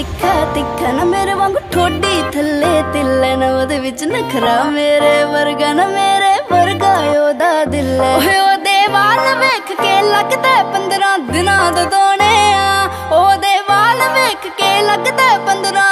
ਤਿੱਖਾ ਤਿੱਖਾ ਨਾ ਮੇਰੇ ਵਾਂਗ ਠੋਡੀ ਥੱਲੇ ਤਿੱਲੇ ਨਾ ਉਹਦੇ ਵਿੱਚ ਨਖਰਾ ਮੇਰੇ ਵਰਗਾ ਨਾ ਮੇਰੇ ਵਰਗਾ ਉਹਦਾ ਦਿਲ। ਓਏ ਉਹਦੇ ਵਾਲ ਵੇਖ ਕੇ ਲੱਗਦਾ 15 ਦਿਨਾਂ ਤੋਂ ਦੋਣੇ ਆ ਉਹਦੇ ਵਾਲ ਵੇਖ ਕੇ ਲੱਗਦਾ 15